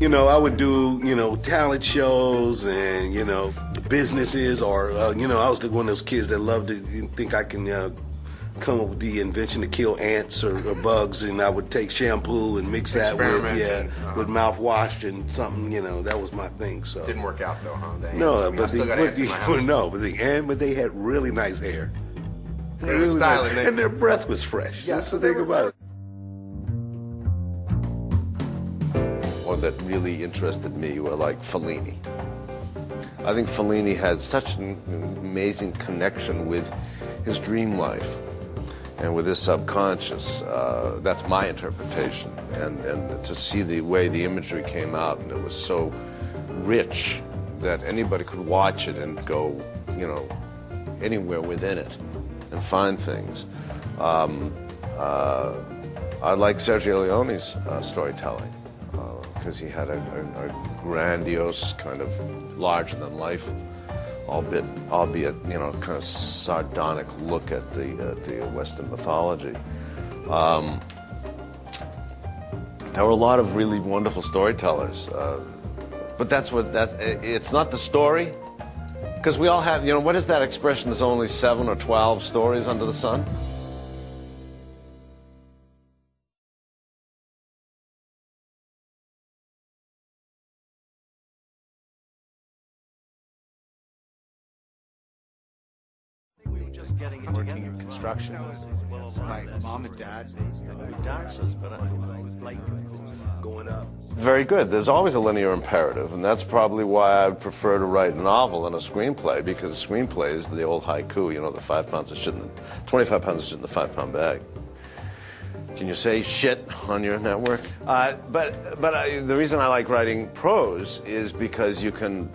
You know, I would do, you know, talent shows and, you know, businesses or, uh, you know, I was the one of those kids that loved to think I can uh, come up with the invention to kill ants or, or, bugs and I would take shampoo and mix that with, yeah, uh-huh. with mouthwash and something, you know, that was my thing. So Didn't work out though, huh? The no, I mean, but, the, but the, no, but the ant, but they had really nice hair. Really nice. and their breath was fresh. Yeah, That's the thing about it. That really interested me were like Fellini. I think Fellini had such an amazing connection with his dream life and with his subconscious. Uh, that's my interpretation. And, and to see the way the imagery came out, and it was so rich that anybody could watch it and go, you know, anywhere within it and find things. Um, uh, I like Sergio Leone's uh, storytelling because he had a, a, a, grandiose, kind of larger than life, albeit, albeit you know, kind of sardonic look at the, at the Western mythology. Um, there were a lot of really wonderful storytellers, uh, but that's what that. It's not the story, because we all have. You know, what is that expression? There's only seven or twelve stories under the sun. Just getting it working together. in construction. My mom and dad dances, but I was like going up. Very good. There's always a linear imperative, and that's probably why I would prefer to write a novel than a screenplay, because a screenplay is the old haiku, you know, the five pounds of shit in the, 25 pounds of shit in the five pound bag. Can you say shit on your network? Uh, but but I, the reason I like writing prose is because you can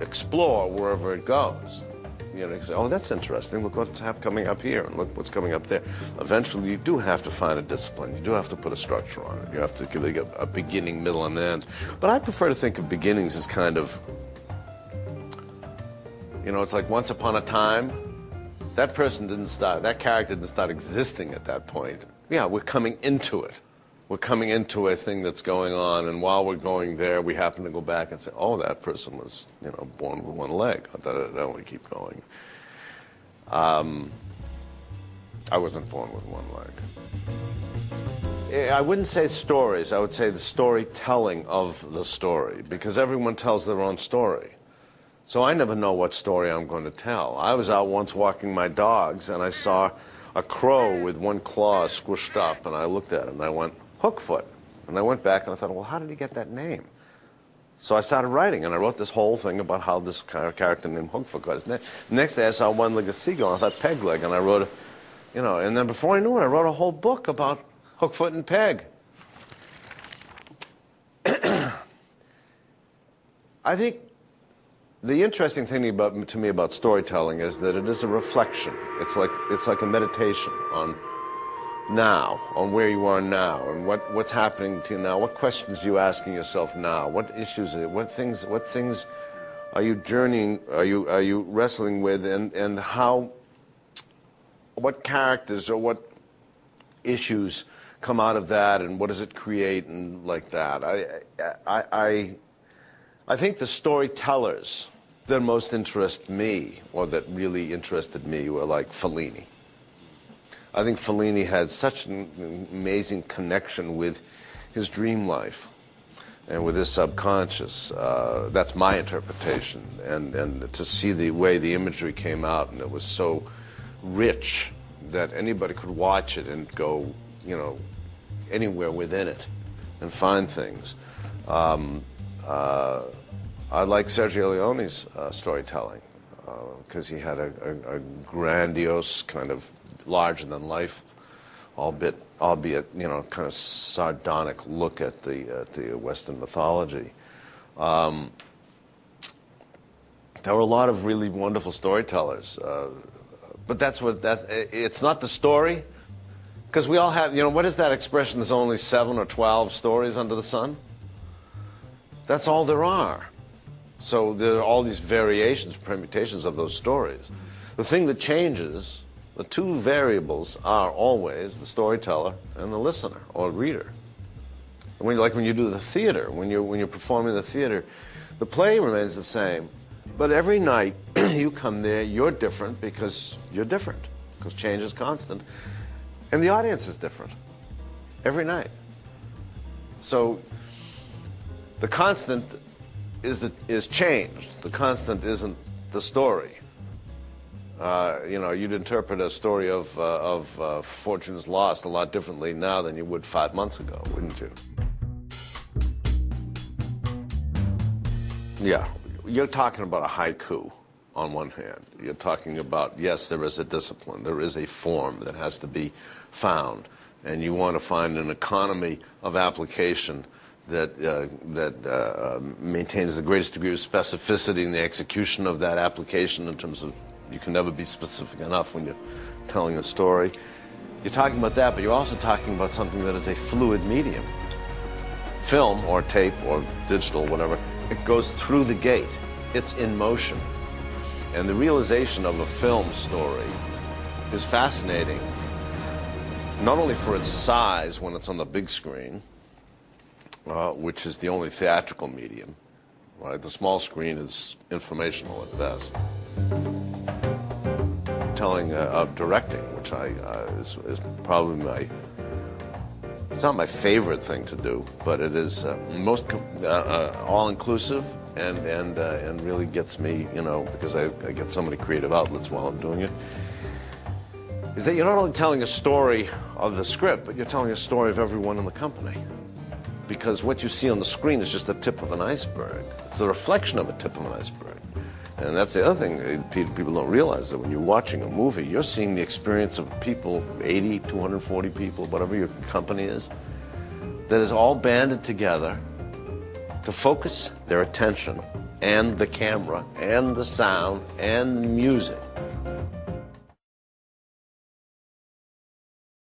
explore wherever it goes you know, say, oh, that's interesting. Look what's coming up here, and look what's coming up there. Eventually, you do have to find a discipline. You do have to put a structure on it. You have to give it a, a beginning, middle, and end. But I prefer to think of beginnings as kind of, you know, it's like once upon a time. That person didn't start. That character didn't start existing at that point. Yeah, we're coming into it we're coming into a thing that's going on, and while we're going there, we happen to go back and say, "Oh, that person was, you know, born with one leg." Then we keep going. Um, I wasn't born with one leg. Eh, I wouldn't say stories. I would say the storytelling of the story, because everyone tells their own story. So I never know what story I'm going to tell. I was out once walking my dogs, and I saw a crow with one claw squished up, and I looked at it and I went, Hookfoot. And I went back and I thought, well, how did he get that name? So I started writing, and I wrote this whole thing about how this character named Hookfoot got his name. Next day I saw one-legged seagull, and I thought Pegleg, and I wrote, you know, and then before I knew it, I wrote a whole book about Hookfoot and Peg. I think the interesting thing about, to me about storytelling is that it is a reflection. It's like, it's like a meditation on now, on where you are now, and what, what's happening to you now. What questions are you asking yourself now? What issues, what things, what things are you journeying, are you, are you wrestling with, and, and how, what characters or what issues come out of that, and what does it create, and like that. I, I, I, I think the storytellers that most interest me, or that really interested me, were like Fellini. I think Fellini had such an amazing connection with his dream life and with his subconscious. Uh, that's my interpretation. And, and to see the way the imagery came out, and it was so rich that anybody could watch it and go, you know, anywhere within it and find things. Um, uh, I like Sergio Leone's uh, storytelling because uh, he had a, a, a grandiose kind of larger than life, albeit, albeit you know, kind of sardonic look at the, at the Western mythology. Um, there were a lot of really wonderful storytellers, uh, but that's what that. It's not the story, because we all have. You know, what is that expression? There's only seven or twelve stories under the sun. That's all there are. So there are all these variations, permutations of those stories. The thing that changes the two variables are always the storyteller and the listener or reader. When, like when you do the theater, when you're, when you're performing the theater, the play remains the same. But every night you come there, you're different because you're different, because change is constant. And the audience is different every night. So the constant is, the, is changed. The constant isn't the story. Uh, you know, you'd interpret a story of, uh, of uh, Fortune's Lost a lot differently now than you would five months ago, wouldn't you? Yeah, you're talking about a haiku on one hand. You're talking about, yes, there is a discipline, there is a form that has to be found, and you want to find an economy of application that, uh, that uh, maintains the greatest degree of specificity in the execution of that application in terms of you can never be specific enough when you're telling a story. You're talking about that, but you're also talking about something that is a fluid medium. Film or tape or digital, whatever, it goes through the gate. It's in motion. And the realization of a film story is fascinating, not only for its size when it's on the big screen, uh, which is the only theatrical medium, right? The small screen is informational at best telling uh, of directing, which I uh, is, is, probably my it's not my favorite thing to do, but it is uh, most all inclusive and and and really gets me, you know, because I, I get so many creative outlets while I'm doing it. Is that you're not only telling a story of the script, but you're telling a story of everyone in the company. Because what you see on the screen is just the tip of an iceberg. It's the reflection of a tip of an iceberg. And that's the other thing uh, people don't realize that when you're watching a movie, you're seeing the experience of people, 80, 240 people, whatever your company is, that is all banded together to focus their attention and the camera and the sound and the music